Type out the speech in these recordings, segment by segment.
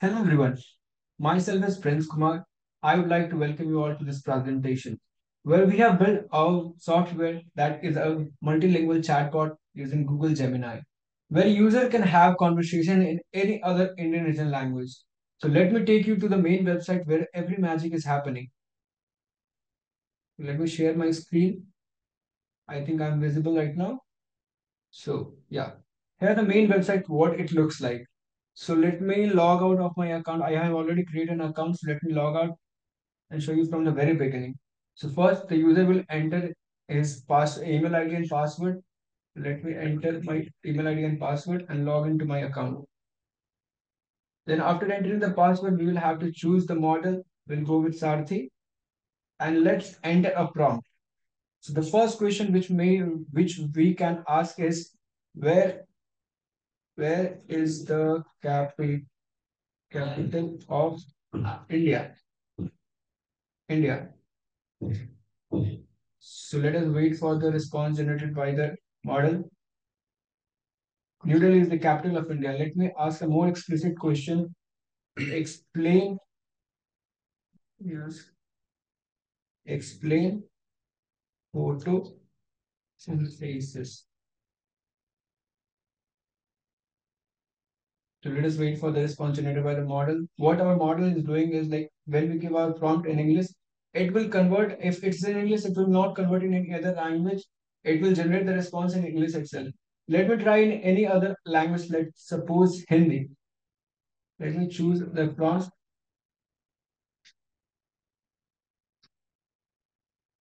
Hello everyone, myself is Prince Kumar. I would like to welcome you all to this presentation where we have built our software that is a multilingual chatbot using Google Gemini, where user can have conversation in any other Indian regional language. So let me take you to the main website where every magic is happening. Let me share my screen. I think I'm visible right now. So yeah, here the main website, what it looks like. So let me log out of my account. I have already created an account. So let me log out and show you from the very beginning. So first the user will enter his pass email ID and password. Let me enter my email ID and password and log into my account. Then after entering the password, we will have to choose the model. We'll go with Saarthi and let's enter a prompt. So the first question which may which we can ask is where where is the capital capital of India? India. So let us wait for the response generated by the model. New Delhi is the capital of India. Let me ask a more explicit question. Explain. Yes. Explain photosynthesis. So let us wait for the response generated by the model. What our model is doing is like when we give our prompt in English, it will convert. If it's in English, it will not convert in any other language. It will generate the response in English itself. Let me try in any other language. Let's suppose Hindi. Let me choose the prompt.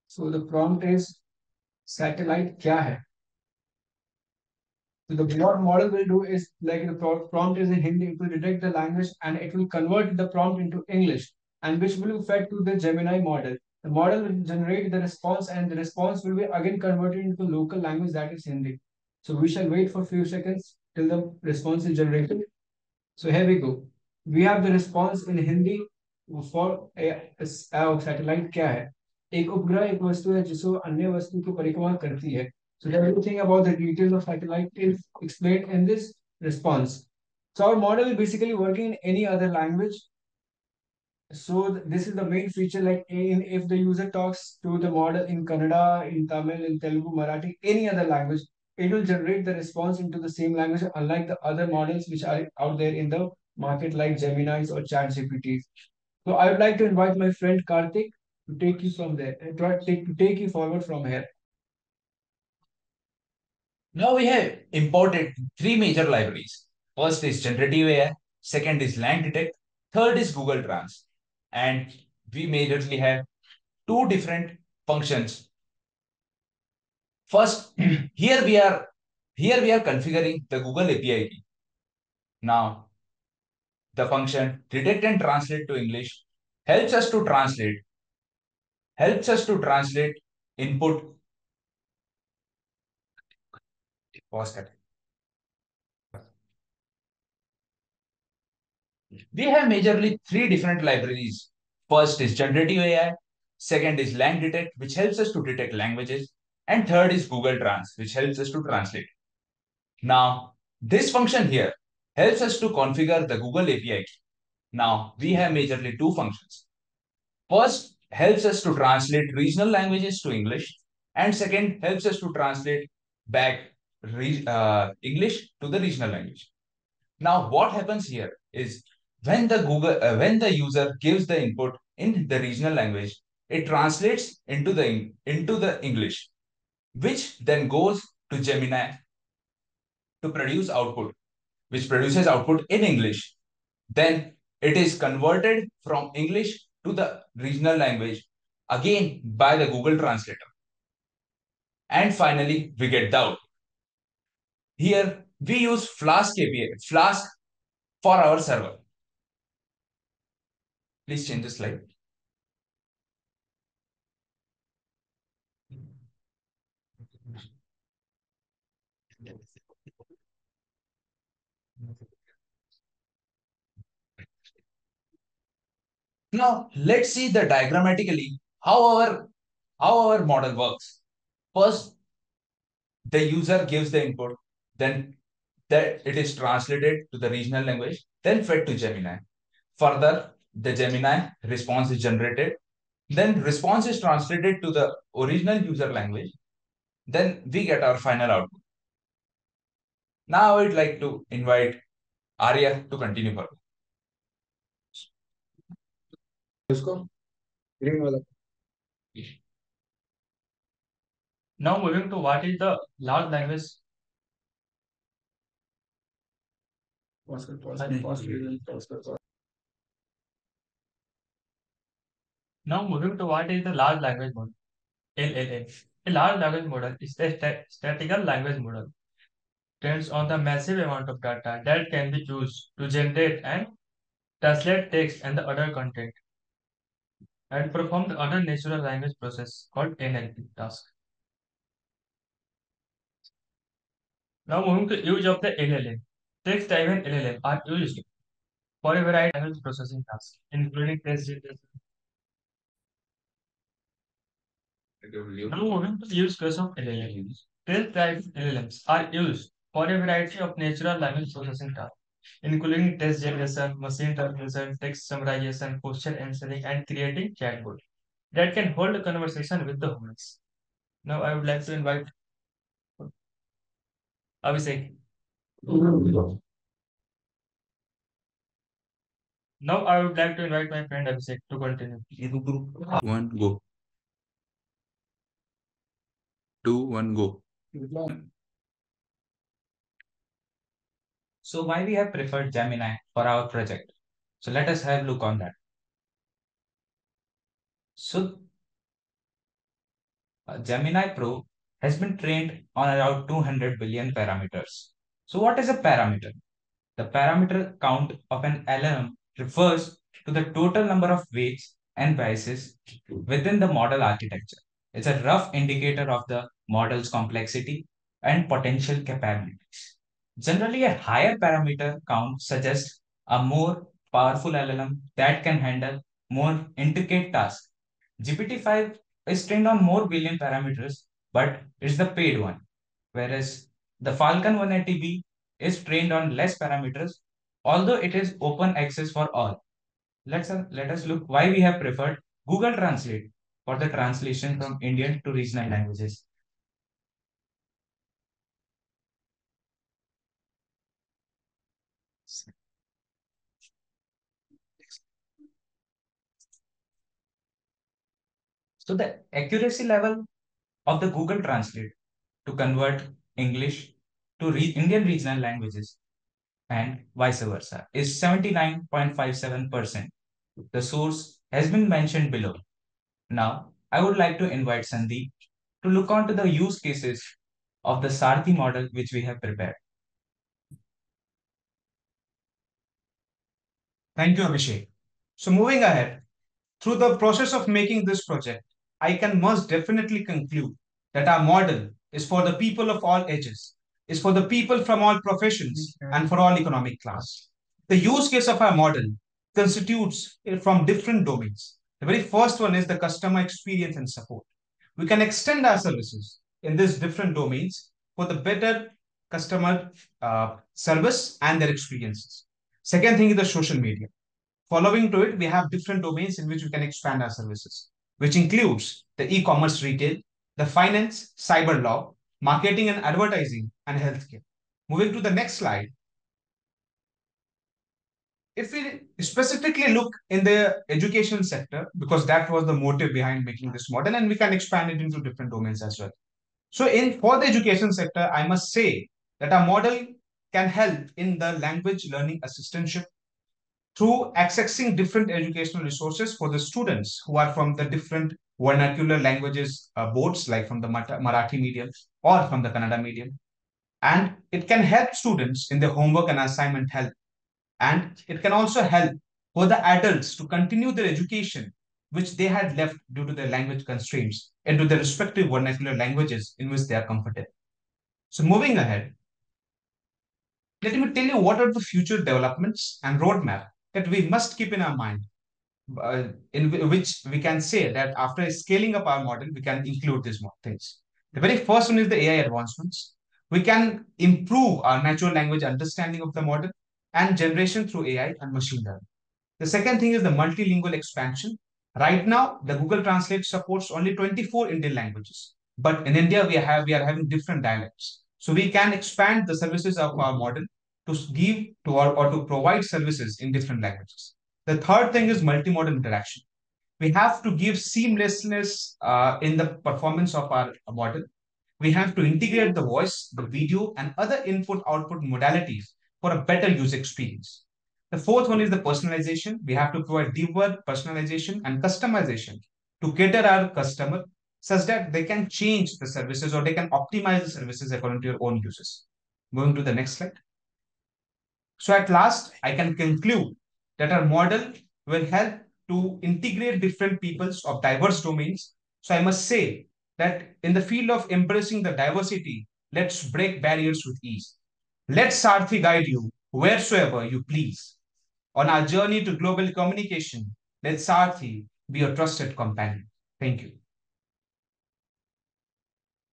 So the prompt is satellite kya hai? So the what model will do is like the prompt is in Hindi, it will detect the language and it will convert the prompt into English and which will be fed to the Gemini model. The model will generate the response and the response will be again converted into local language that is Hindi. So we shall wait for a few seconds till the response is generated. So here we go. We have the response in Hindi for a, a, a satellite क्या है एक उपग्रह एक वस्तु है जिसको अन्य वस्तु की परिक्रमा करती है so everything about the details of satellite is explained in this response. So our model is basically working in any other language. So this is the main feature like in, if the user talks to the model in Kannada, in Tamil, in Telugu, Marathi, any other language, it will generate the response into the same language unlike the other models which are out there in the market like Gemini's or ChatGPTs. So I would like to invite my friend Karthik to take you from there try to take, to take you forward from here. Now we have imported three major libraries. First is generative AI, second is LangDetect, third is Google Trans. And we majorly have two different functions. First, here we are here we are configuring the Google API key. Now, the function detect and translate to English helps us to translate helps us to translate input We have majorly three different libraries. First is generative AI, second is LangDetect, which helps us to detect languages, and third is Google Trans, which helps us to translate. Now, this function here helps us to configure the Google API. Now, we have majorly two functions. First, helps us to translate regional languages to English, and second, helps us to translate back uh, English to the regional language. Now, what happens here is when the Google, uh, when the user gives the input in the regional language, it translates into the into the English, which then goes to Gemini to produce output, which produces output in English. Then it is converted from English to the regional language again by the Google Translator. And finally, we get the output. Here we use Flask API, Flask for our server. Please change the slide. Now let's see the diagrammatically how our how our model works. First, the user gives the input then that it is translated to the regional language, then fed to Gemini. Further, the Gemini response is generated, then response is translated to the original user language, then we get our final output. Now I would like to invite Arya to continue further. Now moving to what is the large language Now moving to what is the large language model, LLM. A large language model is a stat statistical language model trains on the massive amount of data that can be used to generate and translate text and the other content and perform the other natural language process called NLP task. Now moving to use of the LLM. Text-driven LLM are used for a variety of processing tasks, including text generation, Now moving to the use case of LLMs. Text-driven LLMs are used for a variety of natural language processing tasks, including text generation, machine translation, text summarization, question answering, and creating chatbot that can hold a conversation with the humans. Now I would like to invite Abhishek. Now I would like to invite my friend Abhishek to continue. One go. Two, one go. So why we have preferred Gemini for our project? So let us have a look on that. So uh, Gemini Pro has been trained on around 200 billion parameters. So what is a parameter? The parameter count of an LLM refers to the total number of weights and biases within the model architecture. It's a rough indicator of the model's complexity and potential capabilities. Generally, a higher parameter count suggests a more powerful LLM that can handle more intricate tasks. GPT-5 is trained on more billion parameters, but it's the paid one, whereas the Falcon 180B is trained on less parameters, although it is open access for all. Let's uh, let us look why we have preferred Google Translate for the translation from Indian to regional languages. So the accuracy level of the Google Translate to convert English to re Indian regional languages and vice versa is 79.57%. The source has been mentioned below. Now, I would like to invite Sandeep to look on to the use cases of the Saarthi model which we have prepared. Thank you, Abhishek. So moving ahead, through the process of making this project, I can most definitely conclude that our model is for the people of all ages, is for the people from all professions and for all economic class. The use case of our model constitutes from different domains. The very first one is the customer experience and support. We can extend our services in these different domains for the better customer uh, service and their experiences. Second thing is the social media. Following to it, we have different domains in which we can expand our services, which includes the e-commerce retail, the finance, cyber law, marketing and advertising, and healthcare. Moving to the next slide. If we specifically look in the education sector, because that was the motive behind making this model, and we can expand it into different domains as well. So in for the education sector, I must say that our model can help in the language learning assistantship through accessing different educational resources for the students who are from the different vernacular languages uh, boards, like from the Marathi medium or from the Kannada medium. And it can help students in their homework and assignment help. And it can also help for the adults to continue their education, which they had left due to their language constraints into their respective vernacular languages in which they are comfortable. So moving ahead, let me tell you what are the future developments and roadmap that we must keep in our mind, uh, in which we can say that after scaling up our model, we can include these more things. The very first one is the AI advancements. We can improve our natural language understanding of the model and generation through AI and machine learning. The second thing is the multilingual expansion. Right now, the Google Translate supports only 24 Indian languages. But in India, we have we are having different dialects. So we can expand the services of our model to give to or, or to provide services in different languages. The third thing is multimodal interaction. We have to give seamlessness uh, in the performance of our model. We have to integrate the voice, the video, and other input-output modalities for a better user experience. The fourth one is the personalization. We have to provide deeper personalization and customization to cater our customer such that they can change the services or they can optimize the services according to your own uses. Going to the next slide. So at last, I can conclude that our model will help to integrate different peoples of diverse domains. So I must say that in the field of embracing the diversity, let's break barriers with ease. Let Saarthi guide you wheresoever you please. On our journey to global communication, let Saarthi be your trusted companion. Thank you.